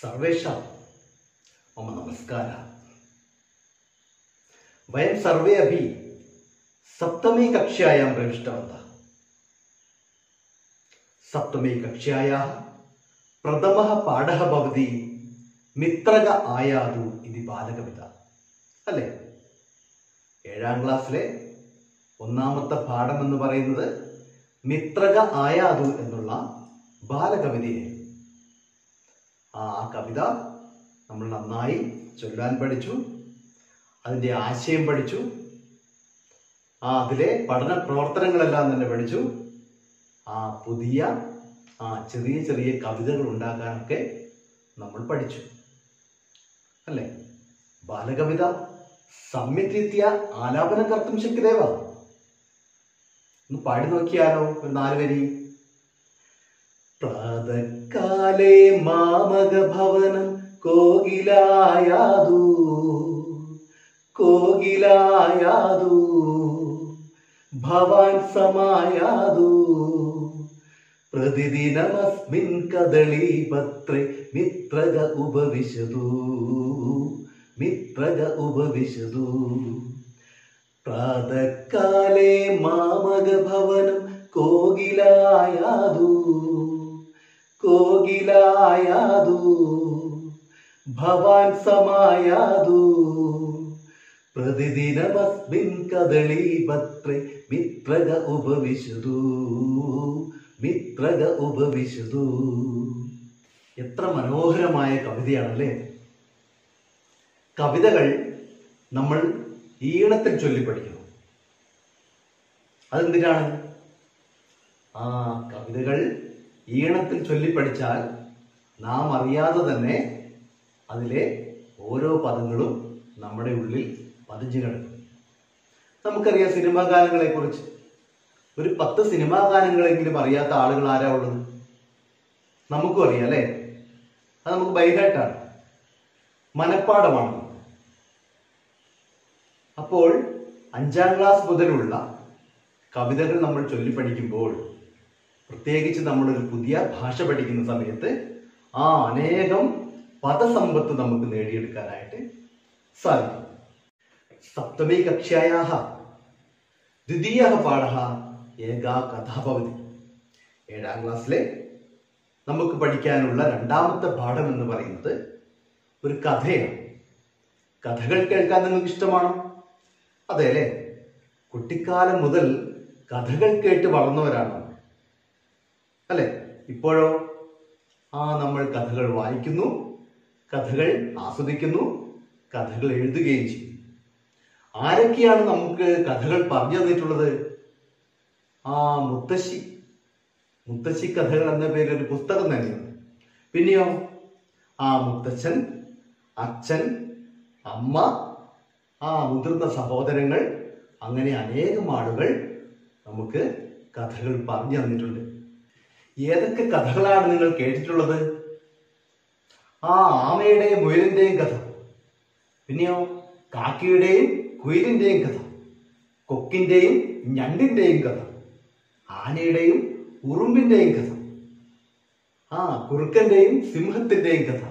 സർവേഷാ. മമ നമസ്കാര. വയം സർവേ അഭി സപ്തമീ കക്ഷ്യായാം പ്രവിഷ്ടവന്തः സപ്തമീ കക്ഷ്യായാ പ്രഥമ പാഠ ഭവതി മിത്രക ആയാതു ഇതി ബാലകവിത. അല്ലേ? ഏഴാം ക്ലാസ്സിലെ ഒന്നാമത്തെ പാഠം എന്ന് പറയുന്നത് മിത്രക ആയാതു എന്നുള്ള ബാലകവിതയായിരുന്നു ആ കവിത നമ്മൾ നന്നായി ചൊല്ലാൻ പഠിച്ചു അതിന്റെ ആശയം പഠിച്ചു ആ അതിലെ പഠന പ്രവർത്തനങ്ങളെല്ലാം തന്നെ പഠിച്ചു. ആ പുതിയ ആ ചെറിയ ചെറിയ കവിതകൾ ഉണ്ടാക്കാനൊക്കെ നമ്മൾ പഠിച്ചു. അല്ലേ? ബാലകവിത സമ്യക്രീത്യ ആലാപനം കർത്തും ശക്തിദേവ ഒന്ന് പാടി നോക്കിയാലോ? ഒരു നാല് വരി. പ്രാതക്കാലേ മാമക ഭവനം കോകിലായാതു. കോകിലായാതു. ഭവാൻ സമായാതു. പ്രതിദിനമസ്മിൻ കദളീപത്രേ മിത്രക ഉപവിശതു. മിത്രക ഉപവിശതു. പ്രാതകാലേ മാമക കോകിലായാതു ഭവാൻ സമായാതു. പ്രതിദിനമസ്മിൻ കദളീപത്രേ മിത്രക ഉപവിശുതു മിത്രക ഉപവിശുതു എത്ര മനോഹരമായ കവിതയാണല്ലേ. കവിതകൾ നമ്മൾ ഈണത്തിൽ ചൊല്ലി പഠിക്കണം അതെന്തിനാണ്? ആ കവിതകൾ ഈണത്തിൽ ചൊല്ലിപ്പഠിച്ചാൽ നാം അറിയാതെ തന്നെ അതിലെ ഓരോ പദങ്ങളും നമ്മുടെ ഉള്ളിൽ പതിഞ്ഞു കിടക്കും. നമുക്കറിയാം സിനിമാ ഗാനങ്ങളെ കുറിച്ച് ഒരു പത്ത് സിനിമാ ഗാനങ്ങളെങ്കിലും അറിയാത്ത ആളുകൾ ആരാ ഉള്ളത്? നമുക്കും അറിയാം അല്ലേ? അത് നമുക്ക് ബൈഹാട്ടാണ് മനപ്പാടമാണ് അപ്പോൾ അഞ്ചാം ക്ലാസ് മുതലുള്ള കവിതകൾ നമ്മൾ ചൊല്ലി പഠിക്കുമ്പോൾ പ്രത്യേകിച്ച് നമ്മളൊരു പുതിയ ഭാഷ പഠിക്കുന്ന സമയത്ത് ആ അനേകം പദസമ്പത്ത് നമുക്ക് നേടിയെടുക്കാനായിട്ട് സാധിക്കും. സപ്തമി കക്ഷ്യായാഹ ദ്വിതീയ പാഠ ഏകാ കഥാഭവതി. ഏഴാം ക്ലാസ്സിലെ നമുക്ക് പഠിക്കാനുള്ള രണ്ടാമത്തെ പാഠം എന്ന് പറയുന്നത് ഒരു കഥയാണ്. കഥകൾ കേൾക്കാൻ നിങ്ങൾക്ക് ഇഷ്ടമാണോ? അതെ അല്ലേ? കുട്ടിക്കാലം മുതൽ കഥകൾ കേട്ട് വളർന്നവരാണ്. അല്ലേ? ഇപ്പോഴോ? ആ നമ്മൾ കഥകൾ വായിക്കുന്നു കഥകൾ ആസ്വദിക്കുന്നു കഥകൾ എഴുതുകയും ചെയ്യും. ആരൊക്കെയാണ് നമുക്ക് കഥകൾ പറഞ്ഞു തന്നിട്ടുള്ളത്? ആ മുത്തശ്ശി. മുത്തശ്ശി കഥകൾ എന്ന പേരിൽ ഒരു പുസ്തകം തന്നെയാണ്. പിന്നെയോ? ആ മുത്തച്ഛൻ അച്ഛൻ അമ്മ ആ മുതിർന്ന സഹോദരങ്ങൾ അങ്ങനെ അനേകം ആളുകൾ നമുക്ക് കഥകൾ പറഞ്ഞു തന്നിട്ടുണ്ട്. ഏതൊക്കെ കഥകളാണ് നിങ്ങൾ കേട്ടിട്ടുള്ളത്? ആ ആമയുടെയും മുയലിന്റെയും കഥ. പിന്നെയോ കാക്കയുടെയും കുയിലിന്റെയും കഥ. കൊക്കിന്റെയും ഞണ്ടിന്റെയും കഥ. ആനയുടെയും ഉറുമ്പിന്റെയും കഥ. ആ കുറുക്കന്റെയും സിംഹത്തിന്റെയും കഥ.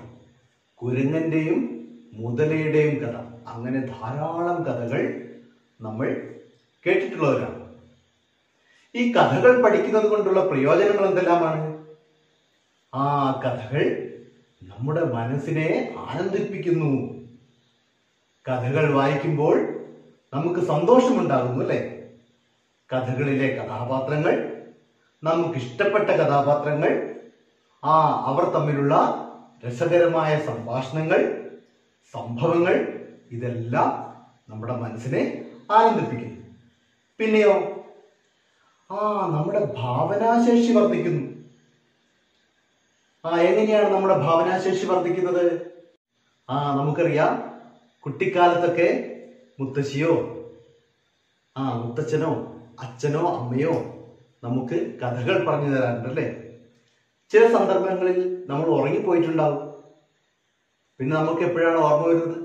കുരങ്ങന്റെയും മുതലയുടെയും കഥ. അങ്ങനെ ധാരാളം കഥകൾ നമ്മൾ കേട്ടിട്ടുള്ളവരാണ്. ഈ കഥകൾ പഠിക്കുന്നത് കൊണ്ടുള്ള പ്രയോജനങ്ങൾ എന്തെല്ലാമാണ്? ആ കഥകൾ നമ്മുടെ മനസ്സിനെ ആനന്ദിപ്പിക്കുന്നു. കഥകൾ വായിക്കുമ്പോൾ നമുക്ക് സന്തോഷമുണ്ടാകുന്നു അല്ലേ? കഥകളിലെ കഥാപാത്രങ്ങൾ നമുക്ക് ഇഷ്ടപ്പെട്ട കഥാപാത്രങ്ങൾ ആ അവർ തമ്മിലുള്ള രസകരമായ സംഭാഷണങ്ങൾ സംഭവങ്ങൾ ഇതെല്ലാം നമ്മുടെ മനസ്സിനെ ആനന്ദിപ്പിക്കുന്നു. പിന്നെയോ? ആ നമ്മുടെ ഭാവനാശേഷി വർദ്ധിക്കുന്നു. ആ എങ്ങനെയാണ് നമ്മുടെ ഭാവനാശേഷി വർദ്ധിക്കുന്നത്? ആ നമുക്കറിയാം. കുട്ടിക്കാലത്തൊക്കെ മുത്തശ്ശിയോ ആ മുത്തച്ഛനോ അച്ഛനോ അമ്മയോ നമുക്ക് കഥകൾ പറഞ്ഞു തരാറുണ്ട് അല്ലേ? ചില സന്ദർഭങ്ങളിൽ നമ്മൾ ഉറങ്ങിപ്പോയിട്ടുണ്ടാവും. പിന്നെ നമുക്ക് എപ്പോഴാണ് ഓർമ്മ വരുന്നത്?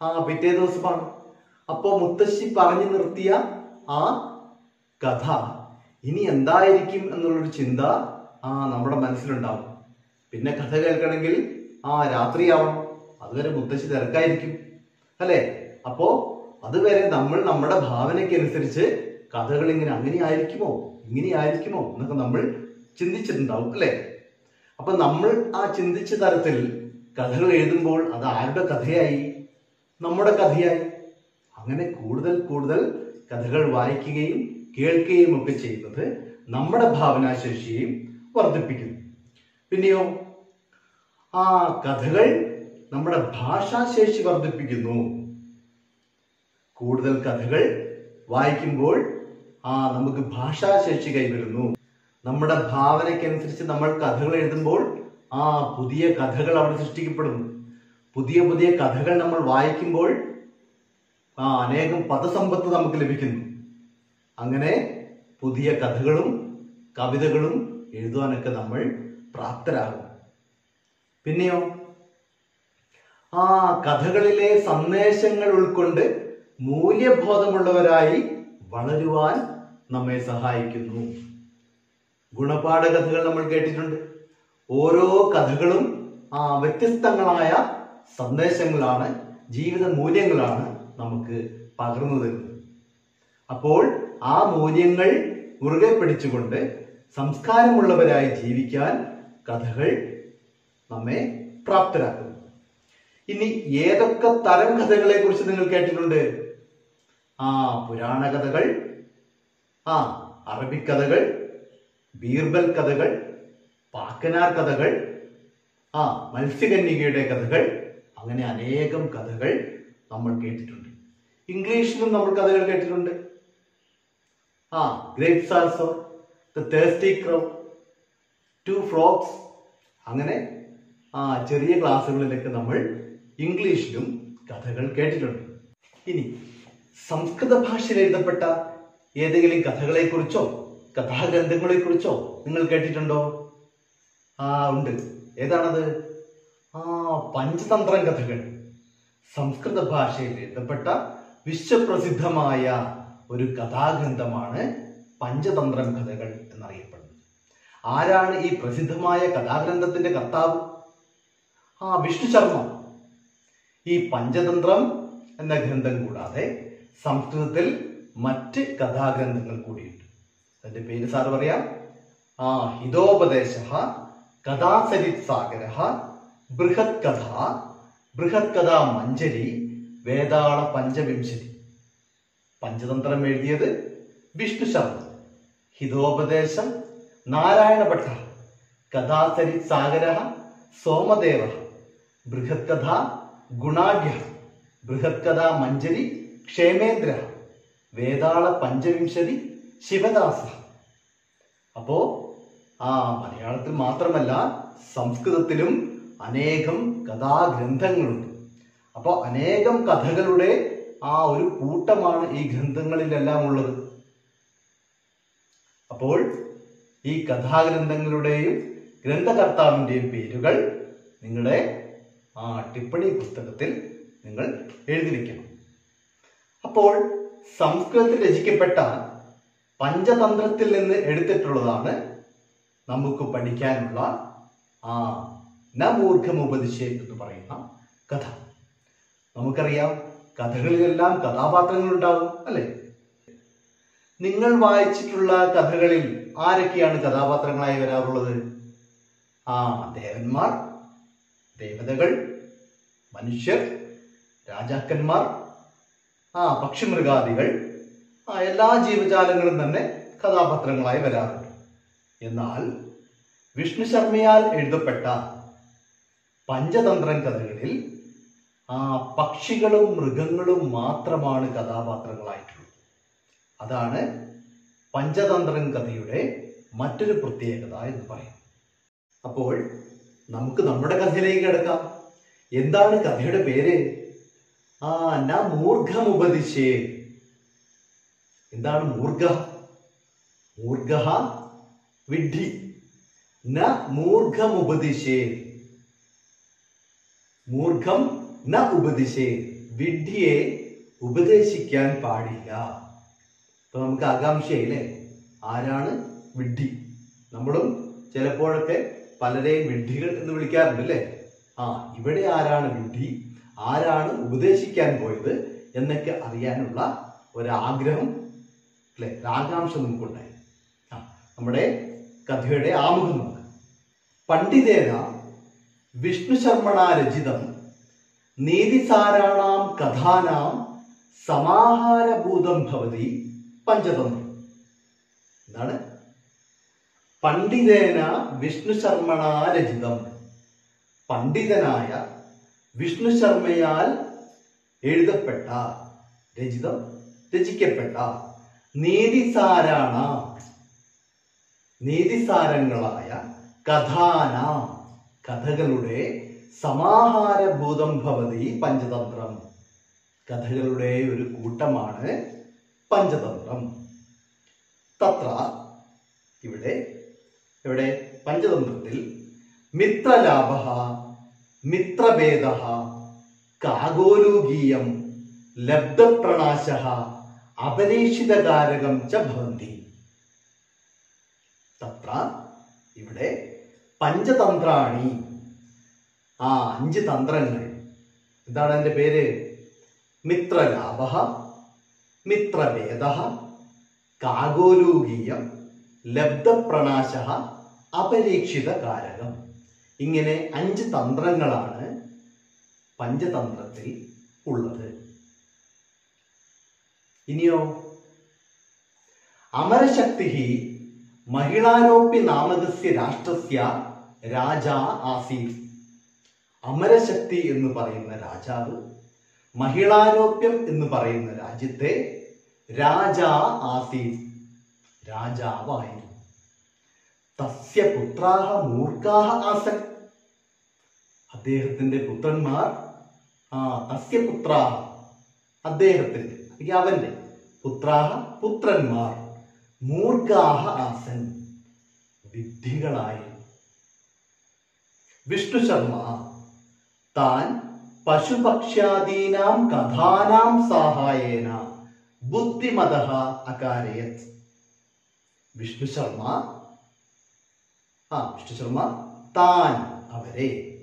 ആ പിറ്റേ ദിവസമാണ്. അപ്പോൾ മുത്തശ്ശി പറഞ്ഞു നിർത്തിയ ആ കഥ ഇനി എന്തായിരിക്കും എന്നുള്ളൊരു ചിന്ത ആ നമ്മുടെ മനസ്സിലുണ്ടാവും. പിന്നെ കഥ കേൾക്കണമെങ്കിൽ ആ രാത്രിയാവും. അതുവരെ മുത്തശ്ശി തിരക്കായിരിക്കും. അല്ലേ? അപ്പോ അതുവരെ നമ്മൾ നമ്മുടെ ഭാവനയ്ക്കനുസരിച്ച് കഥകൾ ഇങ്ങനെ അങ്ങനെ ആയിരിക്കുമോ? ഇങ്ങനെ ആയിരിക്കുമോ? എന്നൊക്കെ നമ്മൾ ചിന്തിച്ചിട്ടുണ്ടാവും അല്ലേ? അപ്പൊ നമ്മൾ ആ ചിന്തിച്ച തരത്തിൽ കഥകൾ എഴുതുമ്പോൾ അത് ആരുടെ കഥയായി? നമ്മുടെ കഥയായി. അങ്ങനെ കൂടുതൽ കൂടുതൽ കഥകൾ വായിക്കുകയും കേൾക്കുകയും ഒക്കെ ചെയ്യുന്നത് നമ്മുടെ ഭാവനാശേഷിയെയും വർദ്ധിപ്പിക്കുന്നു. പിന്നെയോ ആ കഥകൾ നമ്മുടെ ഭാഷാശേഷി വർദ്ധിപ്പിക്കുന്നു. കൂടുതൽ കഥകൾ വായിക്കുമ്പോൾ ആ നമുക്ക് ഭാഷാശേഷി കൈവരുന്നു. നമ്മുടെ ഭാവനയ്ക്കനുസരിച്ച് നമ്മൾ കഥകൾ എഴുതുമ്പോൾ ആ പുതിയ കഥകൾ അവിടെ സൃഷ്ടിക്കപ്പെടുന്നു. പുതിയ പുതിയ കഥകൾ നമ്മൾ വായിക്കുമ്പോൾ ആ അനേകം പദസമ്പത്ത് നമുക്ക് ലഭിക്കുന്നു. അങ്ങനെ പുതിയ കഥകളും കവിതകളും എഴുതുവാനൊക്കെ നമ്മൾ പ്രാപ്തരാകും. പിന്നെയോ? ആ കഥകളിലെ സന്ദേശങ്ങൾ ഉൾക്കൊണ്ട് മൂല്യബോധമുള്ളവരായി വളരുവാൻ നമ്മെ സഹായിക്കുന്നു. ഗുണപാഠ കഥകൾ നമ്മൾ കേട്ടിട്ടുണ്ട്. ഓരോ കഥകളും ആ വ്യത്യസ്തങ്ങളായ സന്ദേശങ്ങളാണ് ജീവിത മൂല്യങ്ങളാണ് നമുക്ക് പകർന്നു തരുന്നത്. അപ്പോൾ ആ മൂല്യങ്ങൾ മുറുകെ പിടിച്ചുകൊണ്ട് സംസ്കാരമുള്ളവരായി ജീവിക്കാൻ കഥകൾ നമ്മെ പ്രാപ്തരാക്കുന്നു. ഇനി ഏതൊക്കെ തരം കഥകളെ കുറിച്ച് നിങ്ങൾ കേട്ടിട്ടുണ്ട്? ആ പുരാണ കഥകൾ ആ അറബിക് കഥകൾ ബീർബൽ കഥകൾ പാക്കനാർ കഥകൾ ആ മത്സ്യകന്യകയുടെ കഥകൾ അങ്ങനെ അനേകം കഥകൾ നമ്മൾ കേട്ടിട്ടുണ്ട്. ഇംഗ്ലീഷിലും നമ്മൾ കഥകൾ കേട്ടിട്ടുണ്ട്. ആ. Grapes also. The thirsty crow two frogs അങ്ങനെ ആ ചെറിയ ക്ലാസ്സുകളിലൊക്കെ നമ്മൾ ഇംഗ്ലീഷിലും കഥകൾ കേട്ടിട്ടുണ്ട്. ഇനി സംസ്കൃത ഭാഷയിൽ എഴുതപ്പെട്ട ഏതെങ്കിലും കഥകളെക്കുറിച്ചോ കുറിച്ചോ കഥാഗ്രന്ഥങ്ങളെ കുറിച്ചോ നിങ്ങൾ കേട്ടിട്ടുണ്ടോ? ആ ഉണ്ട്. ഏതാണത്? ആ പഞ്ചതന്ത്രം കഥകൾ. സംസ്കൃത ഭാഷയിൽ എഴുതപ്പെട്ട വിശ്വപ്രസിദ്ധമായ ഒരു കഥാഗ്രന്ഥമാണ് പഞ്ചതന്ത്രം കഥകൾ എന്നറിയപ്പെടുന്നത്. ആരാണ് ഈ പ്രസിദ്ധമായ കഥാഗ്രന്ഥത്തിന്റെ കർത്താവ്? ആ വിഷ്ണു ശർമ്മ. ഈ പഞ്ചതന്ത്രം എന്ന ഗ്രന്ഥം കൂടാതെ സംസ്കൃതത്തിൽ മറ്റ് കഥാഗ്രന്ഥങ്ങൾ കൂടിയുണ്ട്. അതിന്റെ പേര് സാർ പറയാം? ആ ഹിതോപദേശ കഥാസരിത് സാഗര ബൃഹത് കഥ ബൃഹത് കഥ മഞ്ജരി വേതാള പഞ്ചവിംശതി. പഞ്ചതന്ത്രം എഴുതിയത് വിഷ്ണു ശർമ്മ. ഹിതോപദേശം നാരായണ ഭട്ട കഥാസരിത് സാഗര സോമദേവ ബൃഹത് കഥ ഗുണാഢ്യ ബൃഹത് കഥ മഞ്ജരി ക്ഷേമേന്ദ്ര വേദാള പഞ്ചവിംശതി ശിവദാസ. അപ്പോ ആ മലയാളത്തിൽ മാത്രമല്ല സംസ്കൃതത്തിലും അനേകം കഥാഗ്രന്ഥങ്ങളുണ്ട്. അപ്പോൾ അനേകം കഥകളുടെ ആ ഒരു കൂട്ടമാണ് ഈ ഗ്രന്ഥങ്ങളിലെല്ലാം ഉള്ളത്. അപ്പോൾ ഈ കഥാഗ്രന്ഥങ്ങളുടെയും ഗ്രന്ഥകർത്താവിന്റെയും പേരുകൾ നിങ്ങളുടെ ആ ടിപ്പണി പുസ്തകത്തിൽ നിങ്ങൾ എഴുതി വയ്ക്കണം അപ്പോൾ സംസ്കൃതത്തിൽ രചിക്കപ്പെട്ട പഞ്ചതന്ത്രത്തിൽ നിന്ന് എടുത്തിട്ടുള്ളതാണ് നമുക്ക് പഠിക്കാനുള്ള ആ നമൂർഖമുപതിശേത് എന്ന് പറയുന്ന കഥ. നമുക്കറിയാം കഥകളിലെല്ലാം കഥാപാത്രങ്ങൾ ഉണ്ടാകും അല്ലെ? നിങ്ങൾ വായിച്ചിട്ടുള്ള കഥകളിൽ ആരൊക്കെയാണ് കഥാപാത്രങ്ങളായി വരാറുള്ളത്? ആ ദേവന്മാർ ദേവതകൾ മനുഷ്യർ രാജാക്കന്മാർ ആ പക്ഷിമൃഗാദികൾ ആ എല്ലാ ജീവജാലങ്ങളും തന്നെ കഥാപാത്രങ്ങളായി വരാറുണ്ട്. എന്നാൽ വിഷ്ണു ശർമ്മയാൽ എഴുതപ്പെട്ട പഞ്ചതന്ത്രം കഥകളിൽ ആ പക്ഷികളും മൃഗങ്ങളും മാത്രമാണ് കഥാപാത്രങ്ങളായിട്ടുള്ളത്. അതാണ് പഞ്ചതന്ത്രം കഥയുടെ മറ്റൊരു പ്രത്യേകത എന്ന് പറയുന്നത്. അപ്പോൾ നമുക്ക് നമ്മുടെ കഥയിലേക്ക് കിടക്കാം എന്താണ് കഥയുടെ പേര്? ആ ന മൂർഖമുപദിശേ എന്താണ് മൂർഖ? മൂർഖ വിഡ്ഢി. ന മൂർഖമുപദിശേ മൂർഖം ന ഉപദിശേ വിഡ്ഢിയെ ഉപദേശിക്കാൻ പാടില്ല. ഇപ്പൊ നമുക്ക് ആകാംക്ഷയില്ലേ? ആരാണ് വിഡ്ഢി? നമ്മളും ചിലപ്പോഴൊക്കെ പലരെയും വിഡ്ഢികൾ എന്ന് വിളിക്കാറുണ്ട് അല്ലേ? ആ ഇവിടെ ആരാണ് വിഡ്ഢി? ആരാണ് ഉപദേശിക്കാൻ പോയത് എന്നൊക്കെ അറിയാനുള്ള ഒരാഗ്രഹം അല്ലെ? ആകാംക്ഷ നമുക്കുണ്ടായി. ആ നമ്മുടെ കഥയുടെ ആമുഖം നോക്കാം. പണ്ഡിതേന വിഷ്ണു ശർമ്മണ രചിതം നീതിസാരാണാം കഥാനാം സമാഹാരഭൂതം ഭവതി പഞ്ചതന്ത്രം എന്താണ്? പണ്ഡിതേന വിഷ്ണു ശർമ്മണ രചിതം. പണ്ഡിതനായ വിഷ്ണു ശർമ്മയാൽ എഴുതപ്പെട്ട രചിതം രചിക്കപ്പെട്ട നീതിസാരാണ നീതിസാരങ്ങളായ കഥാന കഥകളുടെ സമാഹാരഭൂതം ഭവതി പഞ്ചതന്ത്രം. കഥകളുടെ ഒരു കൂട്ടമാണ് പഞ്ചതന്ത്രം. തത്ര ഇവിടെ ഇവിടെ പഞ്ചതന്ത്രത്തിൽ. മിത്രലാഭ മിത്രഭേദ കാഗോലൂകീയം ലബ്ധപ്രണാശ അപരീക്ഷിതകാരകം ച ഭവന്തി. തത്ര ഇവിടെ പഞ്ചതന്ത്രാണി. ആ അഞ്ച് തന്ത്രങ്ങൾ. എന്താണ് അതിന്റെ പേര്. മിത്രലാഭ മിത്രഭേദ കാഗോലൂകീയം ലബ്ധപ്രണാശ അപരീക്ഷിത കാരകം ഇങ്ങനെ അഞ്ച് തന്ത്രങ്ങളാണ് പഞ്ചതന്ത്രത്തിൽ ഉള്ളത്. ഇനിയോ? അമരശക്തി മഹിളാരോപ്യ നാമകസ്യ രാഷ്ട്രസ്യ രാജാ ആസീത്. അമരശക്തി എന്ന് പറയുന്ന രാജാവ് മഹിളാരോപ്യം എന്ന് പറയുന്ന രാജ്യത്തെ രാജാ ആസീ രാജാവായിരുന്നു. തസ്യ പുത്രാഹ മൂർഖാഹ ആസൻ. അദ്ദേഹത്തിന്റെ പുത്രന്മാർ ആ തസ്യ പുത്രാഹ. അദ്ദേഹത്തിന്റെ അല്ലെങ്കിൽ അവന്റെ പുത്രാഹ പുത്രന്മാർ മൂർഖാഹ ആസൻ വിദ്ധികളായി വിഷ്ണു ശർമ്മ താൻ പശുപക്ഷ്യാദീനാം കഥാനാം സഹായേന. ബുദ്ധിമത അകാരയത് വിഷ്ണു ശർമ്മ. ആ വിഷ്ണു ശർമ്മ താൻ അവരെ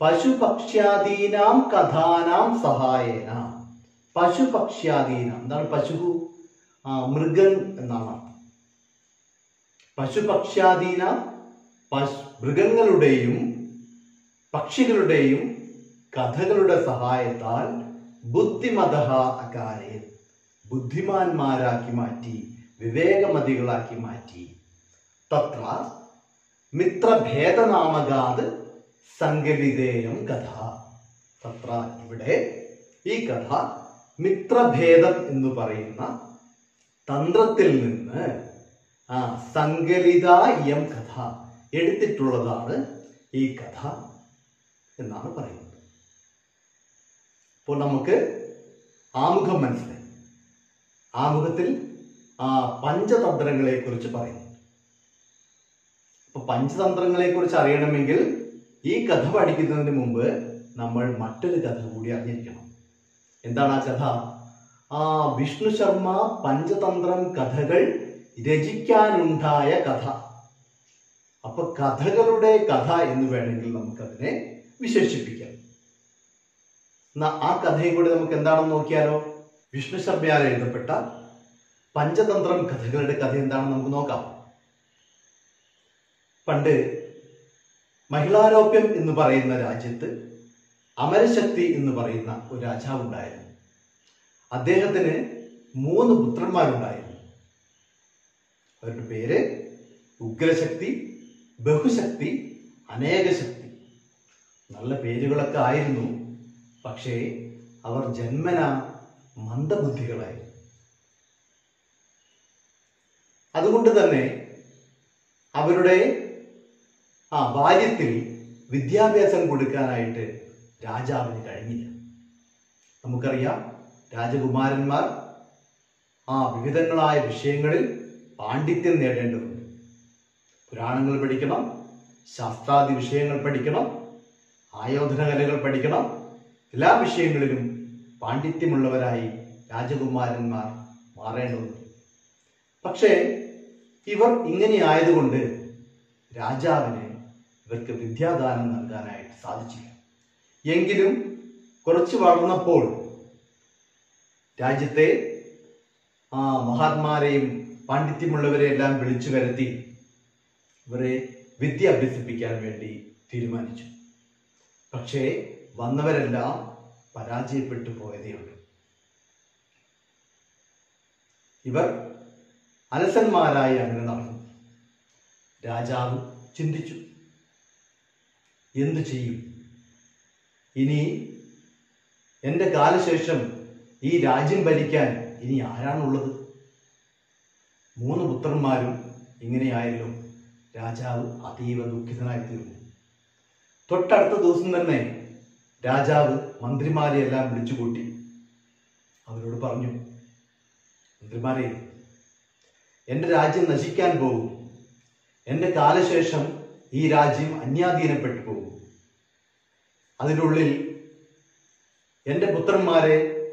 പശുപക്ഷ്യാദീനാം കഥാനാം സഹായേന. പശുപക്ഷ്യാദീനാം എന്താണ് പശു? ആ മൃഗൻ എന്നാണ് പശുപക്ഷ്യാദീന പശു മൃഗങ്ങളുടെയും പക്ഷികളുടെയും കഥകളുടെ സഹായത്താൽ ബുദ്ധിമത അകാരെ ബുദ്ധിമാന്മാരാക്കി മാറ്റി വിവേകമതികളാക്കി മാറ്റി. തത്ര മിത്രഭേദനാമകാത് സങ്കലിതേയം കഥ. തത്ര ഇവിടെ ഈ കഥ മിത്രഭേദം എന്ന് പറയുന്ന തന്ത്രത്തിൽ നിന്ന് ആ സങ്കലിത എം കഥ എടുത്തിട്ടുള്ളതാണ് ഈ കഥ എന്നാണ് പറയുന്നത്. അപ്പോൾ നമുക്ക് ആമുഖം മനസ്സിലായി. ആമുഖത്തിൽ ആ പഞ്ചതന്ത്രങ്ങളെ കുറിച്ച് പറയുന്നു. അപ്പൊ പഞ്ചതന്ത്രങ്ങളെ കുറിച്ച് അറിയണമെങ്കിൽ ഈ കഥ പഠിക്കുന്നതിന് മുമ്പ് നമ്മൾ മറ്റൊരു കഥ കൂടി അറിഞ്ഞിരിക്കണം. എന്താണ് ആ കഥ? ആ വിഷ്ണു ശർമ്മ പഞ്ചതന്ത്രം കഥകൾ രചിക്കാനുണ്ടായ കഥ. അപ്പൊ കഥകളുടെ കഥ എന്ന് വേണമെങ്കിൽ നമുക്കതിനെ വിശേഷിപ്പിക്കാം. ആ കഥയും കൂടി നമുക്ക് എന്താണെന്ന് നോക്കിയാലോ? വിഷ്ണു ശർമ്മയാൽ എഴുതപ്പെട്ട പഞ്ചതന്ത്രം കഥകളുടെ കഥ എന്താണെന്ന് നമുക്ക് നോക്കാം. പണ്ട് മഹിളാരോപ്യം എന്ന് പറയുന്ന രാജ്യത്ത് അമരശക്തി എന്ന് പറയുന്ന ഒരു രാജാവ് ഉണ്ടായിരുന്നു. അദ്ദേഹത്തിന് മൂന്ന് പുത്രന്മാരുണ്ടായിരുന്നു. അവരുടെ പേര് ഉഗ്രശക്തി ബഹുശക്തി അനേകശക്തി. നല്ല പേരുകളൊക്കെ ആയിരുന്നു. പക്ഷേ അവർ ജന്മന മന്ദബുദ്ധികളായി. അതുകൊണ്ട് തന്നെ അവരുടെ ആ ബാല്യത്തിൽ വിദ്യാഭ്യാസം കൊടുക്കാനായിട്ട് രാജാവിന് കഴിഞ്ഞില്ല. നമുക്കറിയാം രാജകുമാരന്മാർ ആ വിവിധങ്ങളായ വിഷയങ്ങളിൽ പാണ്ഡിത്യം നേടേണ്ടതുണ്ട്. പുരാണങ്ങൾ പഠിക്കണം ശാസ്ത്രാദി വിഷയങ്ങൾ പഠിക്കണം ആയോധന കലകൾ പഠിക്കണം എല്ലാ വിഷയങ്ങളിലും പാണ്ഡിത്യമുള്ളവരായി രാജകുമാരന്മാർ മാറേണ്ടതുണ്ട്. പക്ഷേ ഇവർ ഇങ്ങനെയായതുകൊണ്ട് രാജാവിന് ഇവർക്ക് വിദ്യാദാനം നൽകാനായിട്ട് സാധിച്ചില്ല. എങ്കിലും കുറച്ച് വളർന്നപ്പോൾ രാജ്യത്തെ ആ മഹാത്മാരെയും പാണ്ഡിത്യമുള്ളവരെ എല്ലാം വിളിച്ചു വരുത്തി ഇവരെ വിദ്യ അഭ്യസിപ്പിക്കാൻ വേണ്ടി തീരുമാനിച്ചു. പക്ഷേ വന്നവരെല്ലാം പരാജയപ്പെട്ടു പോയതേ ഉള്ളൂ ഇവർ അലസന്മാരായി അങ്ങനെ നടന്നു രാജാവ് ചിന്തിച്ചു എന്തു ചെയ്യും? ഇനി എന്റെ കാലശേഷം ഈ രാജ്യം ഭരിക്കാൻ ഇനി ആരാണുള്ളത്? മൂന്ന് പുത്രന്മാരും ഇങ്ങനെയായല്ലോ. രാജാവ് അതീവ ദുഃഖിതനായി തീർന്നു തൊട്ടടുത്ത ദിവസം തന്നെ രാജാവ് മന്ത്രിമാരെ എല്ലാം വിളിച്ചുകൂട്ടി അവരോട് പറഞ്ഞു മന്ത്രിമാരെ എന്റെ രാജ്യം നശിക്കാൻ പോകും. എന്റെ കാലശേഷം ഈ രാജ്യം അന്യാധീനപ്പെട്ടു പോകും. അതിനുള്ളിൽ എന്റെ പുത്രന്മാരെ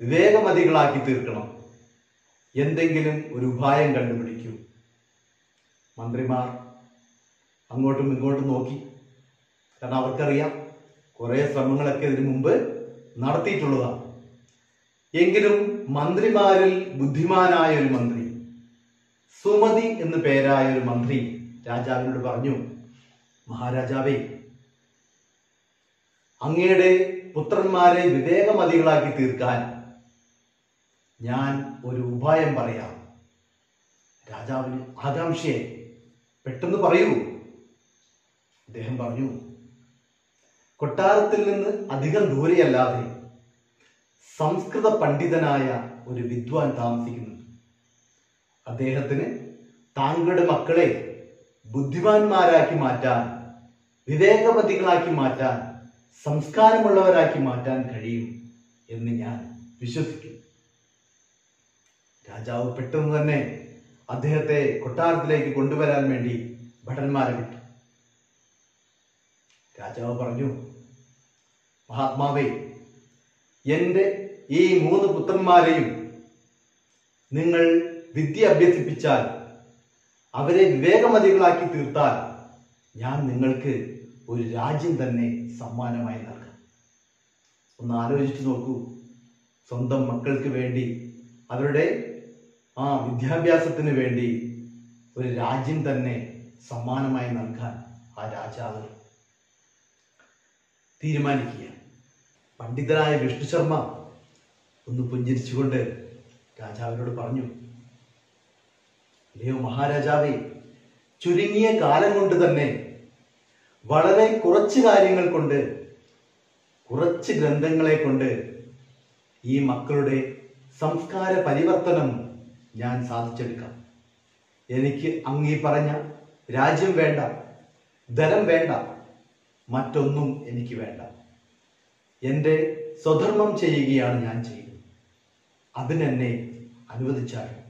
വിവേകമതികളാക്കി തീർക്കണം. എന്തെങ്കിലും ഒരു ഉപായം കണ്ടുപിടിക്കൂ. മന്ത്രിമാർ അങ്ങോട്ടും ഇങ്ങോട്ടും നോക്കി. കാരണം അവർക്കറിയാം കുറേ ശ്രമങ്ങളൊക്കെ ഇതിനു മുമ്പ് നടത്തിയിട്ടുള്ളതാണ്. എങ്കിലും മന്ത്രിമാരിൽ ബുദ്ധിമാനായ ഒരു മന്ത്രി സുമതി എന്ന് പേരായ ഒരു മന്ത്രി രാജാവിനോട് പറഞ്ഞു മഹാരാജാവേ അങ്ങയുടെ പുത്രന്മാരെ വിവേകമതികളാക്കി തീർക്കാൻ ഞാൻ ഒരു ഉപായം പറയാം. രാജാവിന് ആകാംക്ഷയെ പെട്ടെന്ന് പറയൂ. അദ്ദേഹം പറഞ്ഞു കൊട്ടാരത്തിൽ നിന്ന് അധികം ദൂരെയല്ലാതെ സംസ്കൃത പണ്ഡിതനായ ഒരു വിദ്വാൻ താമസിക്കുന്നുണ്ട് അദ്ദേഹത്തിന് താങ്കളുടെ മക്കളെ ബുദ്ധിമാന്മാരാക്കി മാറ്റാൻ വിവേകവതികളാക്കി മാറ്റാൻ സംസ്കാരമുള്ളവരാക്കി മാറ്റാൻ കഴിയും എന്ന് ഞാൻ വിശ്വസിക്കുന്നു. രാജാവ് പെട്ടെന്ന് തന്നെ അദ്ദേഹത്തെ കൊട്ടാരത്തിലേക്ക് കൊണ്ടുവരാൻ വേണ്ടി ഭടന്മാരെ വിട്ടു. രാജാവ് പറഞ്ഞു മഹാത്മാവേ എന്റെ ഈ മൂന്ന് പുത്രന്മാരെയും നിങ്ങൾ വിദ്യ അഭ്യസിപ്പിച്ചാൽ അവരെ വിവേകമതികളാക്കി തീർത്താൽ ഞാൻ നിങ്ങൾക്ക് ഒരു രാജ്യം തന്നെ സമ്മാനമായി നൽകാം. ഒന്ന് ആലോചിച്ച് നോക്കൂ. സ്വന്തം മക്കൾക്ക് വേണ്ടി അവരുടെ ആ വിദ്യാഭ്യാസത്തിന് വേണ്ടി ഒരു രാജ്യം തന്നെ സമ്മാനമായി നൽകാൻ ആ രാജാവ് തീരുമാനിക്കുക. പണ്ഡിതനായ വിഷ്ണു ശർമ്മ ഒന്ന് പുഞ്ചിരിച്ചുകൊണ്ട് രാജാവിനോട് പറഞ്ഞു അല്ലയോ മഹാരാജാവേ ചുരുങ്ങിയ കാലം കൊണ്ട് തന്നെ വളരെ കുറച്ച് കാര്യങ്ങൾ കൊണ്ട് കുറച്ച് ഗ്രന്ഥങ്ങളെ കൊണ്ട് ഈ മക്കളുടെ സംസ്കാര പരിവർത്തനം ഞാൻ സാധിച്ചെടുക്കാം. എനിക്ക് അങ്ങീ പറഞ്ഞ രാജ്യം വേണ്ട ധനം വേണ്ട മറ്റൊന്നും എനിക്ക് വേണ്ട. എന്റെ സ്വധർമ്മം ചെയ്യുകയാണ് ഞാൻ ചെയ്യുന്നത്. അതിനെന്നെ അനുവദിച്ചാൽ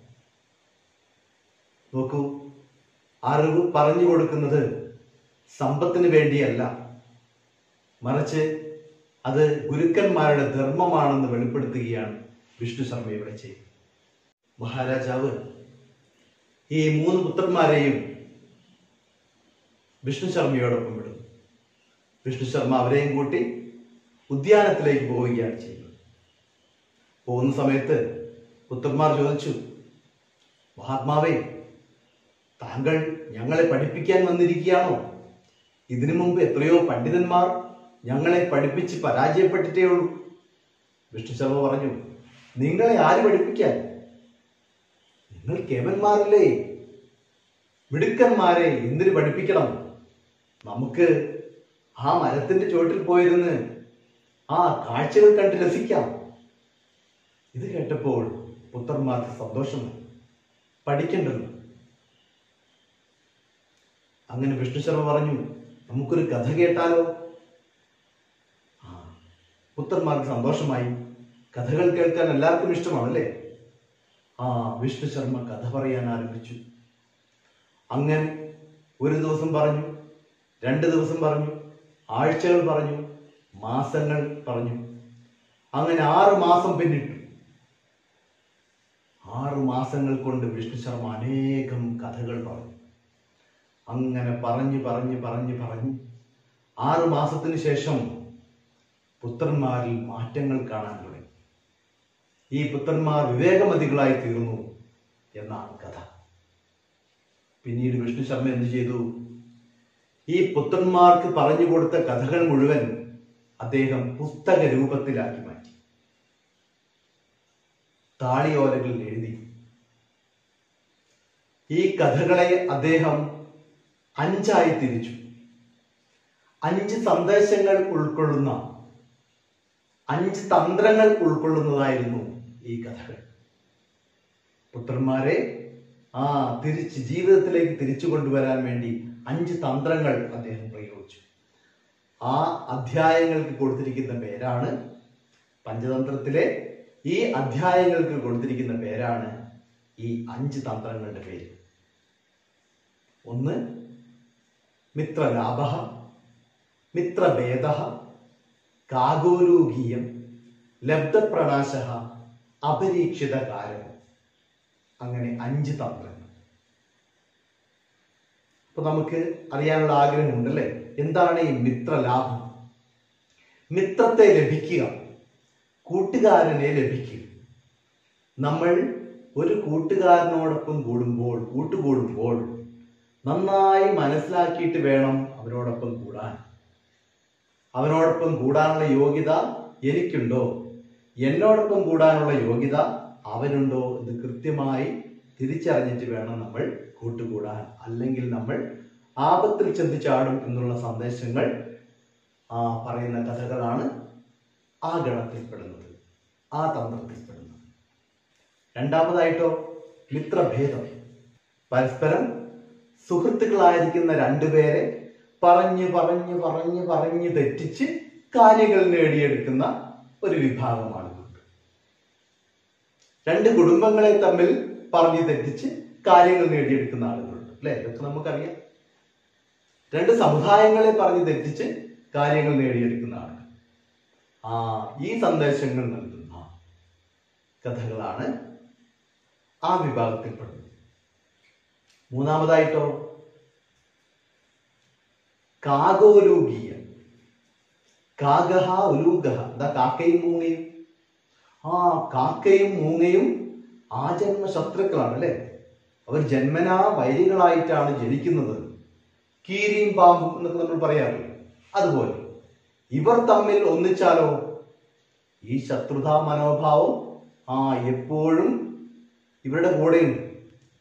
നോക്കൂ അറിവ് പറഞ്ഞു കൊടുക്കുന്നത് സമ്പത്തിന് വേണ്ടിയല്ല. മറിച്ച് അത് ഗുരുക്കന്മാരുടെ ധർമ്മമാണെന്ന് വെളിപ്പെടുത്തുകയാണ് വിഷ്ണു ശർമ്മ ഇവിടെ ചെയ്യുന്നത്. മഹാരാജാവ് ഈ മൂന്ന് പുത്രന്മാരെയും വിഷ്ണു ശർമ്മയോടൊപ്പം വിടുന്നു. വിഷ്ണു ശർമ്മ അവരെയും കൂട്ടി ഉദ്യാനത്തിലേക്ക് പോവുകയാണ് ചെയ്യുന്നത്. പോകുന്ന സമയത്ത് പുത്രന്മാർ ചോദിച്ചു മഹാത്മാവേ താങ്കൾ ഞങ്ങളെ പഠിപ്പിക്കാൻ വന്നിരിക്കുകയാണോ? ഇതിനു മുമ്പ് എത്രയോ പണ്ഡിതന്മാർ ഞങ്ങളെ പഠിപ്പിച്ച് പരാജയപ്പെട്ടിട്ടേ ഉള്ളൂ. വിഷ്ണു ശർമ്മ പറഞ്ഞു നിങ്ങളെ ആര് പഠിപ്പിക്കാൻ? നിങ്ങൾ കേവന്മാരല്ലേ മിടുക്കന്മാരെ എന്തിനു പഠിപ്പിക്കണം? നമുക്ക് ആ മരത്തിന്റെ ചുവട്ടിൽ പോയിരുന്ന് ആ കാഴ്ചകൾ കണ്ട് രസിക്കാം. ഇത് കേട്ടപ്പോൾ പുത്രന്മാർക്ക് സന്തോഷമായി. പഠിക്കേണ്ടത്. അങ്ങനെ വിഷ്ണു ശർമ്മ പറഞ്ഞു നമുക്കൊരു കഥ കേട്ടാലോ? ആ പുത്രന്മാർക്ക് സന്തോഷമായി. കഥകൾ കേൾക്കാൻ എല്ലാവർക്കും ഇഷ്ടമാണല്ലേ? ആ വിഷ്ണു ശർമ്മ കഥ പറയാൻ ആരംഭിച്ചു. അങ്ങനെ ഒരു ദിവസം പറഞ്ഞു രണ്ട് ദിവസം പറഞ്ഞു ആഴ്ചകൾ പറഞ്ഞു മാസങ്ങൾ പറഞ്ഞു. അങ്ങനെ ആറ് മാസം പിന്നിട്ടു. ആറു മാസങ്ങൾ കൊണ്ട് വിഷ്ണു ശർമ്മ അനേകം കഥകൾ പറഞ്ഞു. അങ്ങനെ പറഞ്ഞു പറഞ്ഞു പറഞ്ഞു പറഞ്ഞു. ആറു മാസത്തിന് ശേഷം പുത്രന്മാരിൽ മാറ്റങ്ങൾ കാണാൻ തുടങ്ങി. ഈ പുത്രന്മാർ വിവേകമതികളായി തീർന്നു എന്നാണ് കഥ. പിന്നീട് വിഷ്ണു ശർമ്മ എന്ത് ചെയ്തു? ഈ പുത്രന്മാർക്ക് പറഞ്ഞു കൊടുത്ത കഥകൾ മുഴുവൻ അദ്ദേഹം പുസ്തക രൂപത്തിലാക്കി മാറ്റി. താളിയോലകളിൽ എഴുതി. ഈ കഥകളെ അദ്ദേഹം അഞ്ചായി തിരിച്ചു. അഞ്ച് സന്ദേശങ്ങൾ ഉൾക്കൊള്ളുന്ന അഞ്ച് തന്ത്രങ്ങൾ ഉൾക്കൊള്ളുന്നതായിരുന്നു ഈ കഥകൾ. പുത്രന്മാരെ ആ തിരിച്ച് ജീവിതത്തിലേക്ക് തിരിച്ചു കൊണ്ടുവരാൻ വേണ്ടി അഞ്ച് തന്ത്രങ്ങൾ അദ്ദേഹം പ്രയോഗിച്ചു. ആ അധ്യായങ്ങൾക്ക് കൊടുത്തിരിക്കുന്ന പേരാണ് പഞ്ചതന്ത്രത്തിലെ ഈ അധ്യായങ്ങൾക്ക് കൊടുത്തിരിക്കുന്ന പേരാണ് ഈ അഞ്ച് തന്ത്രങ്ങളുടെ പേര്. ഒന്ന് മിത്രലാഭ മിത്രഭേദ കാഗോലൂകീയം ലബ്ധപ്രണാശ അപരീക്ഷിത കാരണം അങ്ങനെ അഞ്ച് തന്ത്രങ്ങൾ. അപ്പൊ നമുക്ക് അറിയാനുള്ള ആഗ്രഹമുണ്ട് അല്ലേ എന്താണ് ഈ മിത്രലാഭം മിത്രത്തെ ലഭിക്കുക കൂട്ടുകാരനെ ലഭിക്കുക. നമ്മൾ ഒരു കൂട്ടുകാരനോടൊപ്പം കൂടുമ്പോൾ കൂട്ടുകൂടുമ്പോൾ നന്നായി മനസ്സിലാക്കിയിട്ട് വേണം അവനോടൊപ്പം കൂടാൻ. അവനോടൊപ്പം കൂടാനുള്ള യോഗ്യത എനിക്കുണ്ടോ? എന്നോടൊപ്പം കൂടാനുള്ള യോഗ്യത അവനുണ്ടോ എന്ന് കൃത്യമായി തിരിച്ചറിഞ്ഞിട്ട് വേണം നമ്മൾ കൂട്ടുകൂടാൻ. അല്ലെങ്കിൽ നമ്മൾ ആപത്തിൽ ചെന്ന് ചാടും എന്നുള്ള സന്ദേശങ്ങൾ ആ പറയുന്ന കഥകളാണ് ആ ഗണത്തിൽപ്പെടുന്നത് ആ തന്ത്രത്തിൽപ്പെടുന്നത്. രണ്ടാമതായിട്ടോ മിത്രഭേദം. പരസ്പരം സുഹൃത്തുക്കളായിരിക്കുന്ന രണ്ടുപേരെ പറഞ്ഞു പറഞ്ഞു പറഞ്ഞു പറഞ്ഞു തെറ്റിച്ച് കാര്യങ്ങൾ നേടിയെടുക്കുന്ന ഒരു വിഭാഗമാണ് രണ്ട് കുടുംബങ്ങളെ തമ്മിൽ പറഞ്ഞു തെറ്റിച്ച് കാര്യങ്ങൾ നേടിയെടുക്കുന്ന ആളുകളുണ്ട്. അല്ലെ? ഇതൊക്കെ നമുക്കറിയാം. രണ്ട് സമുദായങ്ങളെ പറഞ്ഞു തെറ്റിച്ച് കാര്യങ്ങൾ നേടിയെടുക്കുന്ന ആളുകൾ. ആ ഈ സന്ദേശങ്ങൾ നൽകുന്ന കഥകളാണ് ആ വിഭാഗത്തിൽപ്പെടുന്നത്. മൂന്നാമതായിട്ടോ? കാകോലൂകീയ കാഗഹ ഉലൂഗഹ. എന്താ കാക്കയും മൂങ്ങയും? ആ കാക്കയും മൂങ്ങയും ആജന്മ ശത്രുക്കളാണ് അല്ലെ അവർ ജന്മനാ വൈരികളായിട്ടാണ് ജനിക്കുന്നത്. കീരിയും പാമ്പും എന്നൊക്കെ നമ്മൾ പറയാറില്ല അതുപോലെ ഇവർ തമ്മിൽ ഒന്നിച്ചാലോ? ഈ ശത്രുതാ മനോഭാവം ആ എപ്പോഴും ഇവരുടെ കൂടെയുണ്ട്.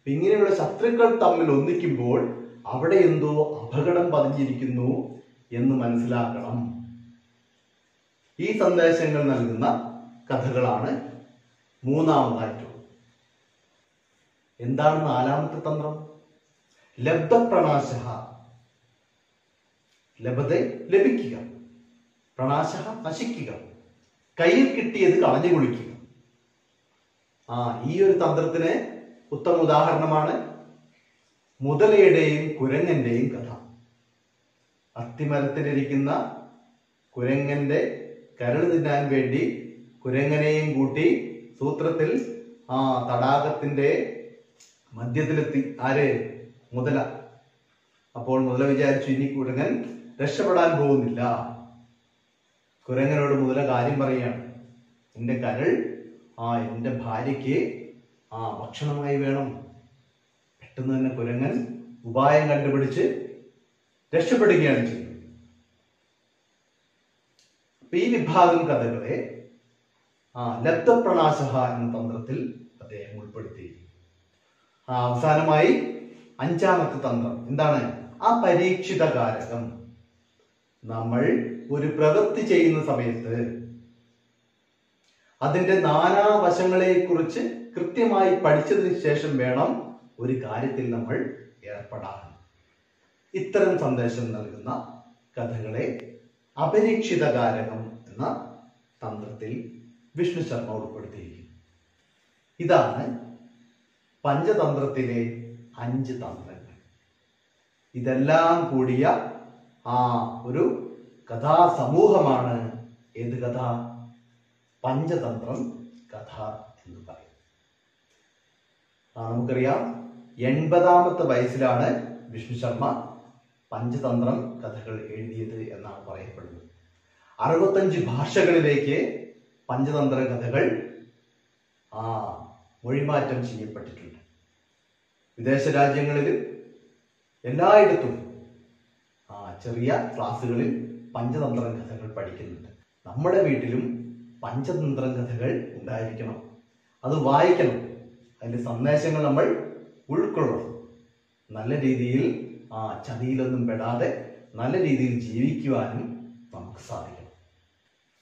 ഇങ്ങനെയുള്ള ശത്രുക്കൾ തമ്മിൽ ഒന്നിക്കുമ്പോൾ അവിടെ എന്തോ അപകടം പതിഞ്ഞിരിക്കുന്നു എന്ന് മനസ്സിലാക്കണം. ഈ സന്ദേശങ്ങൾ നൽകുന്ന കഥകളാണ് മൂന്നാമതായിട്ടുള്ളത് എന്താണ് നാലാമത്തെ തന്ത്രം? ലബ്ധപ്രണാശ ലഭതെ ലഭിക്കുക. പ്രണാശ നശിക്കുക. കയ്യിൽ കിട്ടിയത് കളഞ്ഞു കുളിക്കുക. ആ ഈ ഒരു തന്ത്രത്തിന് ഉത്തമ ഉദാഹരണമാണ് മുതലയുടെയും കുരങ്ങന്റെയും കഥ. അത്തിമരത്തിലിരിക്കുന്ന കുരങ്ങന്റെ കരൾ തിന്നാൻ വേണ്ടി കുരങ്ങനെയും കൂട്ടി സൂത്രത്തിൽ ആ തടാകത്തിന്റെ മധ്യത്തിലെത്തി. ആരെ? മുതല. അപ്പോൾ മുതല വിചാരിച്ചു ഇനി കുരങ്ങൻ രക്ഷപ്പെടാൻ പോകുന്നില്ല. കുരങ്ങനോട് മുതല കാര്യം പറയുകയാണ്. എന്റെ കരൾ ആ എന്റെ ഭാര്യയ്ക്ക് ആ ഭക്ഷണമായി വേണം. പെട്ടെന്ന് തന്നെ കുരങ്ങൻ ഉപായം കണ്ടുപിടിച്ച് രക്ഷപ്പെടുകയാണ് ചെയ്യുന്നത്. ഈ വിഭാഗം കഥകളെ ആ ലബ്ധപ്രണാശ എന്ന തന്ത്രത്തിൽ അദ്ദേഹം ഉൾപ്പെടുത്തി ആ അവസാനമായി അഞ്ചാമത്തെ തന്ത്രം. എന്താണ്? ആ പരീക്ഷിത കാരകം നമ്മൾ ഒരു പ്രവൃത്തി ചെയ്യുന്ന സമയത്ത് അതിന്റെ നാനാവശങ്ങളെ കുറിച്ച് കൃത്യമായി പഠിച്ചതിന് ശേഷം വേണം ഒരു കാര്യത്തിൽ നമ്മൾ ഏർപ്പെടാൻ. ഇത്തരം സന്ദേശം നൽകുന്ന കഥകളെ അപരീക്ഷിത കാരകം എന്ന തന്ത്രത്തിൽ വിഷ്ണു ശർമ്മ ഉൾപ്പെടുത്തിയിരിക്കുന്നു. ഇതാണ് പഞ്ചതന്ത്രത്തിലെ അഞ്ച് തന്ത്രങ്ങൾ. ഇതെല്ലാം കൂടിയ ആ ഒരു കഥാസമൂഹമാണ് ഏത് കഥ? പഞ്ചതന്ത്രം കഥ എന്ന് പറയും ആ നമുക്കറിയാം. എൺപതാമത്തെ വയസ്സിലാണ് വിഷ്ണു ശർമ്മ പഞ്ചതന്ത്രം കഥകൾ എഴുതിയത് എന്നാണ് പറയപ്പെടുന്നത്. അറുപത്തഞ്ച് ഭാഷകളിലേക്ക് പഞ്ചതന്ത്ര കഥകൾ ആ മൊഴിമാറ്റം ചെയ്യപ്പെട്ടിട്ടുണ്ട്. വിദേശ രാജ്യങ്ങളിൽ എല്ലായിടത്തും ആ ചെറിയ ക്ലാസ്സുകളിൽ പഞ്ചതന്ത്ര കഥകൾ പഠിക്കുന്നുണ്ട്. നമ്മുടെ വീട്ടിലും പഞ്ചതന്ത്ര കഥകൾ ഉണ്ടായിരിക്കണം. അത് വായിക്കണം. അതിന്റെ സന്ദേശങ്ങൾ നമ്മൾ ഉൾക്കൊള്ളണം. നല്ല രീതിയിൽ ആ ചതിയിലൊന്നും പെടാതെ നല്ല രീതിയിൽ ജീവിക്കുവാനും നമുക്ക് സാധിക്കണം.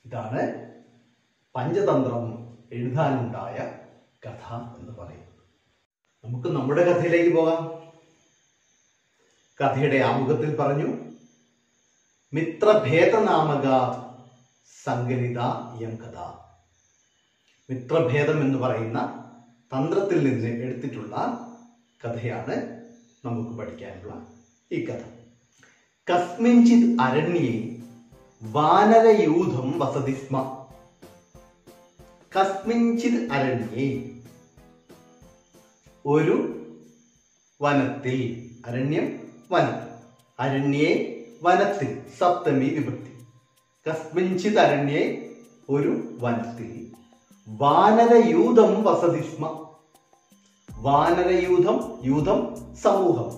ഇതാണ് പഞ്ചതന്ത്രം എഴുതാനുണ്ടായ കഥ എന്ന് പറയും. നമുക്ക് നമ്മുടെ കഥയിലേക്ക് പോകാം. കഥയുടെ ആമുഖത്തിൽ പറഞ്ഞു മിത്രഭേദനാമക സങ്കലിത യം കഥ. മിത്രഭേദം എന്ന് പറയുന്ന തന്ത്രത്തിൽ നിന്ന് എടുത്തിട്ടുള്ള കഥയാണ് നമുക്ക് പഠിക്കാനുള്ള ഈ കഥ. കസ്മിഞ്ചിത് അരണ്യേ വാനരയൂഥം വസതി സ്മ കസ്മിഞ്ചിത് അരണ്യേ. ഒരു വനത്തിൽ അരണ്യം വനം. അരണ്യേ വനത്തിൽ സപ്തമി വിഭക്തി. കസ്മിഞ്ചിത് അരണ്യേ ഒരു വനത്തിൽ. വാനരയൂഥം വസതി സ്മ. വാനരയൂഥം യൂഥം സമൂഹം.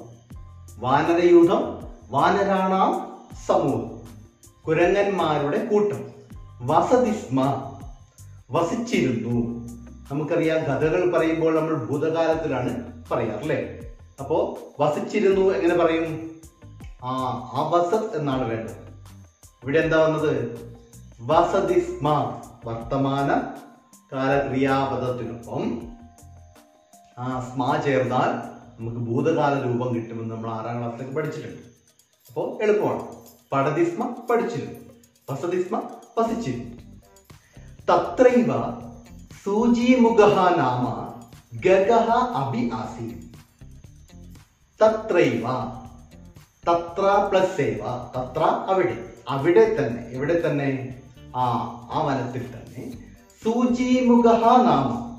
വാനരയൂഥം വാനരാണാം സമൂഹം. കുരങ്ങന്മാരുടെ കൂട്ടം. വസതി സ്മ. വസിച്ചിരുന്നു. നമുക്കറിയാം കഥകൾ പറയുമ്പോൾ നമ്മൾ ഭൂതകാലത്തിലാണ് പറയാറ് അല്ലേ? അപ്പോ വസിച്ചിരുന്നു എങ്ങനെ പറയും? ആ അവസത് എന്നാണ് വേണ്ടത്. ഇവിടെ എന്താ വന്നത്? വസതി സ്മ വർത്തമാന കാലക്രിയാപദത്തിനൊപ്പം ആ സ്മ ചേർന്നാൽ നമുക്ക് ഭൂതകാല രൂപം കിട്ടുമെന്ന് നമ്മൾ ആറാം ക്ലാസ്സിലൊക്കെ പഠിച്ചിട്ടുണ്ട്. അപ്പോൾ എളുപ്പമാണ്. പടതിസ്മ പഠിച്ചിരുന്നു. വസതിസ്മ വസിച്ചിരുന്നു. തത്രൈവ സൂചിമുഖ നാമ ഗഗഹ അഭി ആസീത്. തത്രൈവ തത്ര പ്ലസ് ഏവ തത്ര അവിടെ അവിടെ തന്നെ എവിടെ തന്നെ? ആ ആ വനത്തിൽ തന്നെ. സൂചിമുഖ നാമ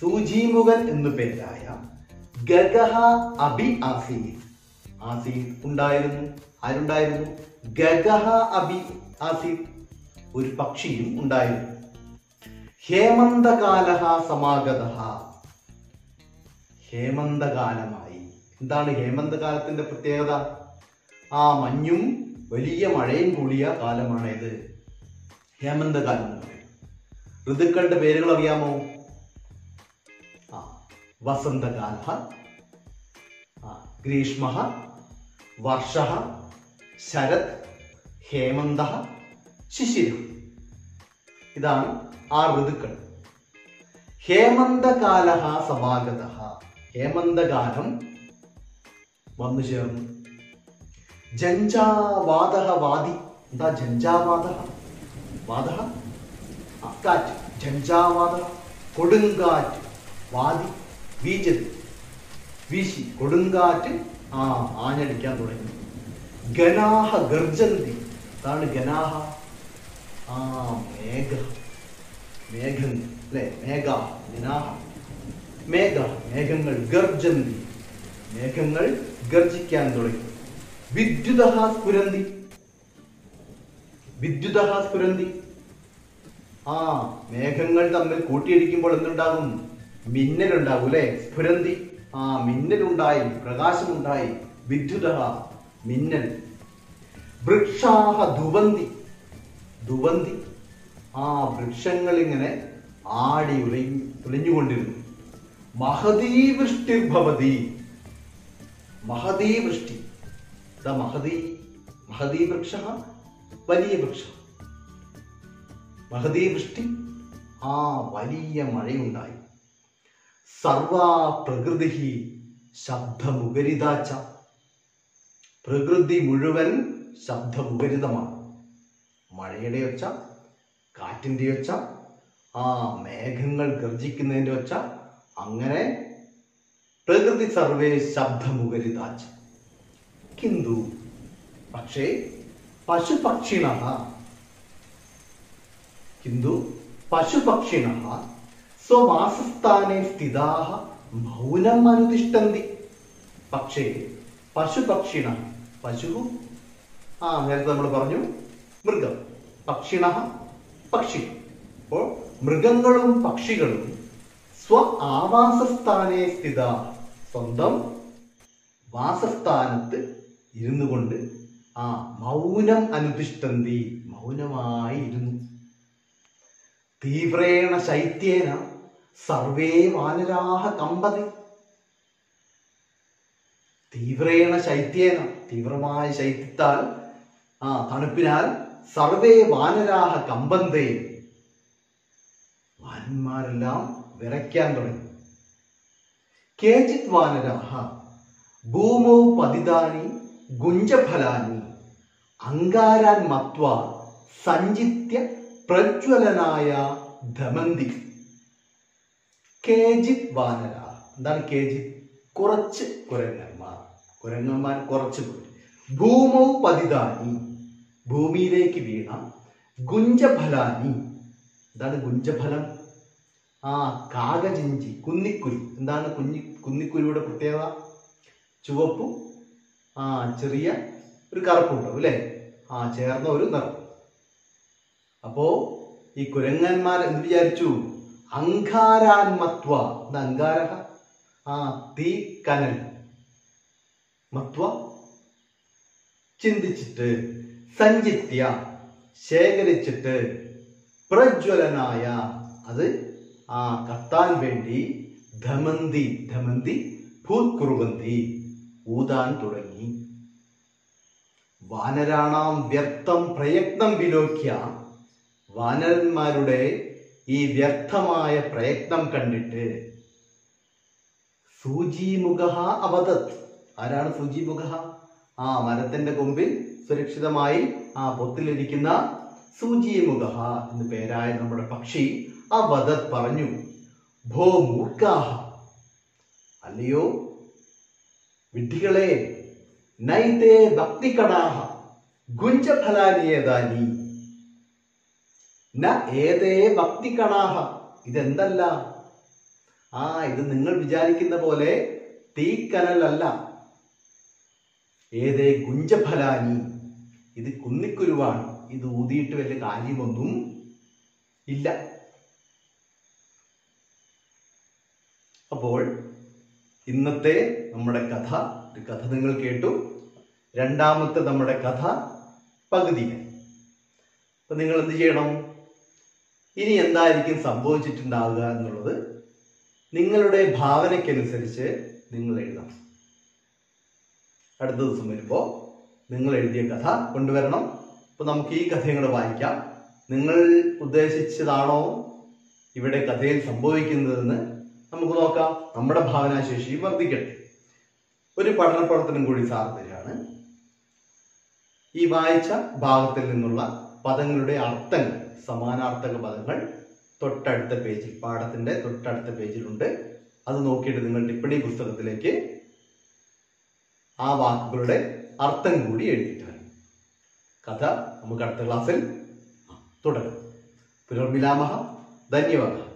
സൂചിമുഖൻ എന്നു പേരായ ഗഗഹ അഭി ആസീത്. ആസീത് ഉണ്ടായിരുന്നു? ആരുണ്ടായിരുന്നു? ഗഗഹ അഭി ആസീത്. ഒരു പക്ഷിയും ഉണ്ടായിരുന്നു. ഹേമന്തകാല സമാഗത ഹേമന്തകാലമായി. എന്താണ് ഹേമന്തകാലത്തിന്റെ പ്രത്യേകത? ആ മഞ്ഞും വലിയ മഴയും കൂടിയ കാലമാണ് ഇത് ഹേമന്തകാലം എന്ന് പറയും. ഋതുക്കളുടെ പേരുകൾ അറിയാമോ? ആ വസന്തകാല ഗ്രീഷ്മ വർഷ ശരത് ഹേമന്ത ശിശിര. ഇതാണ് ആ ഋതുക്കൾ. ഹേമന്തകാല സമാഗത ഹേമന്തകാലം വന്നു ചേർന്നു. ജഞ്ചാവാദ വാദി. എന്താ ജഞ്ചാവാദ വാദ കാറ്റ്. ജഞ്ചാവാദ കൊടുങ്കാറ്റ്. വാദി. വീജത്. വീശി. കൊടുങ്കാറ്റ്. ആ ആഞ്ഞടിക്കാൻ തുടങ്ങി. ഗനാഹ ഗർജന്തി. അതാണ് ഗനാഹ. ആ മേഘ. മേഘങ്ങൾ അല്ലെ? മേഘ ദിനാഹ മേഘ മേഘങ്ങൾ ഗർജന്തി. മേഘങ്ങൾ ഗർജിക്കാൻ തുടങ്ങി. വിദ്യുത സ്ഫുരന്തി. വിദ്യുത സ്ഫുരന്തി. ആ മേഘങ്ങൾ തമ്മിൽ കൂട്ടിയിടിക്കുമ്പോൾ എന്തുണ്ടാകും? മിന്നലുണ്ടാകും അല്ലെ? സ്ഫുരന്തി. ആ മിന്നലുണ്ടായി പ്രകാശമുണ്ടായി. വിദ്യുത മിന്നൽ. വൃക്ഷാഹ ദുവന്തി ദുവന്തി ആ വൃക്ഷങ്ങൾ ഇങ്ങനെ ആടി ഉലഞ്ഞു ഉലഞ്ഞുകൊണ്ടിരുന്നു മഹതീ വൃഷ്ടിർഭവതി മഹതീ വൃഷ്ടി ഇതാ മഹതീ. മഹതീ വൃക്ഷ വലിയ വൃക്ഷ. മഹതീ വൃഷ്ടി ആ വലിയ മഴയുണ്ടായി. സർവാ പ്രകൃതി ശബ്ദമുഖരിതാച്ച. പ്രകൃതി മുഴുവൻ ശബ്ദമുഖരിതമാണ്. മഴയുടെ ഒച്ച കാറ്റിന്റെ ഒച്ച ആ മേഘങ്ങൾ ഗർജിക്കുന്നതിന്റെ ഒച്ച അങ്ങനെ പ്രകൃതി സർവേ ശബ്ദമുഖരിതാച്ച കിന്തു. പക്ഷേ പശുപക്ഷിണ കിന്തു പശുപക്ഷിണ സ്വവാസസ്ഥാനെ സ്ഥിതാ മൗനം അനുതിഷ്ഠന്തി പക്ഷേ പശുപക്ഷിണ പശു ആ നേരത്തെ നമ്മൾ പറഞ്ഞു മൃഗം. പക്ഷിണ പക്ഷി. അപ്പോൾ മൃഗങ്ങളും പക്ഷികളും സ്വ ആവാസസ്ഥാനെ സ്ഥിത. സ്വന്തം വാസസ്ഥാനത്ത് ഇരുന്നു കൊണ്ട് ആ മൗനം അനുതിഷ്ഠന്തി മൗനമായി ഇരുന്നു തീവ്രേണ ശൈത്യേന സർവേ വാനരാഹ കമ്പതി. തീവ്രേണ ശൈത്യേന തീവ്രമായ ശൈത്യത്താൽ ആ തണുപ്പിനാൽ സർവേ വാനരാഹ കമ്പന്തേ. വാനന്മാരെല്ലാം വിറയ്ക്കാൻ തുടങ്ങി. കേചിത് വാനരാഹ ഭൂമോ പതിതാനി ഗുഞ്ചഫലാനി അങ്കാരാൻ മത്വ സഞ്ചിത്യ പ്രജ്വലനായ ധമന്തി. കേജിത് വാനര എന്താണ് കേജിത് കുറച്ച് കുരങ്ങന്മാർ. കുരങ്ങന്മാർ കുറച്ച് പേര് ഭൂമോ പതിതാനി ഭൂമിയിലേക്ക് വീണ ഗുഞ്ചഫലാനി. എന്താണ് ഗുഞ്ചഫലം? ആ കാകചിഞ്ചി കുന്നിക്കുരു. എന്താണ് കുഞ്ഞി കുന്നിക്കുരുയുടെ പ്രത്യേകത? ചുവപ്പും ആ ചെറിയ ഒരു കറുപ്പുണ്ടാവും അല്ലേ? ആ ചേർന്ന ഒരു നിറം. അപ്പോ ഈ കുരങ്ങന്മാർ എന്ത് വിചാരിച്ചു? അങ്കാരാൻമത്വ. ഇത് അങ്കാര ആ തീ കനൽ. മത്വ? ചിന്തിച്ചിട്ട്. സഞ്ചിത്യ ശേഖരിച്ചിട്ട് പ്രജ്വലനായ അത് ആ കത്താൻ വേണ്ടി ധമന്തി ധമന്തി ഭൂത്കുറുവന്തി ഊതാൻ തുടങ്ങി. വാനരാണാം വ്യർത്ഥം പ്രയത്നം വിലോക്യ. വാനരന്മാരുടെ ഈ വ്യർത്ഥമായ പ്രയത്നം കണ്ടിട്ട് സൂചിമുഖ അവതത്. ആരാണ് സൂചിമുഖ? ആ മരത്തിന്റെ കൊമ്പിൽ സുരക്ഷിതമായി ആ പൊത്തിലിരിക്കുന്ന സൂചിമുഖ എന്ന് പേരായ നമ്മുടെ പക്ഷി ആ വധത് പറഞ്ഞു ഭോ മൂർഖാഹ അല്ലയോ? വിഡ്ഢികളെ നൈതേ ഭക്തികടാഹ ഗുഞ്ചഫലാനിയേതാനി ന? ഏതേ ഭക്തികണാഹ ഇതെന്തല്ല? ആ ഇത് നിങ്ങൾ വിചാരിക്കുന്ന പോലെ തീക്കനലല്ല. ഏതേ ഗുഞ്ചഫലാനി ഇത് കുന്നിക്കുരുവാണ്. ഇത് ഊതിയിട്ട് വലിയ കാര്യമൊന്നും ഇല്ല. അപ്പോൾ ഇന്നത്തെ നമ്മുടെ കഥ ഒരു കഥ നിങ്ങൾ കേട്ടു. രണ്ടാമത്തെ നമ്മുടെ കഥ പകുതിയായി. അപ്പൊ നിങ്ങൾ എന്ത് ചെയ്യണം? ഇനി എന്തായിരിക്കും സംഭവിച്ചിട്ടുണ്ടാവുക എന്നുള്ളത് നിങ്ങളുടെ ഭാവനയ്ക്കനുസരിച്ച് നിങ്ങൾ എഴുതണം. അടുത്ത ദിവസം വരുമ്പോൾ നിങ്ങൾ എഴുതിയ കഥ കൊണ്ടുവരണം. അപ്പൊ നമുക്ക് ഈ കഥയും കൂടെ വായിക്കാം. നിങ്ങൾ ഉദ്ദേശിച്ചതാണോ ഇവിടെ കഥയിൽ സംഭവിക്കുന്നതെന്ന് നമുക്ക് നോക്കാം. നമ്മുടെ ഭാവനാശേഷി വർദ്ധിക്കട്ടെ. ഒരു പഠന പ്രവർത്തനം കൂടി സാർ തരികയാണ്. ഈ വായിച്ച ഭാഗത്തിൽ നിന്നുള്ള പദങ്ങളുടെ അർത്ഥങ്ങൾ സമാനാർത്ഥക പദങ്ങൾ തൊട്ടടുത്ത പേജിൽ പാഠത്തിന്റെ തൊട്ടടുത്ത പേജിലുണ്ട്. അത് നോക്കിയിട്ട് നിങ്ങൾ ടിപ്പണി പുസ്തകത്തിലേക്ക് ആ വാക്കുകളുടെ അർത്ഥം കൂടി എഴുതിയിട്ടാണ് കഥ നമുക്ക് അടുത്ത ക്ലാസ്സിൽ തുടരാം. പുനർമിലാമഹ. ധന്യവാദം.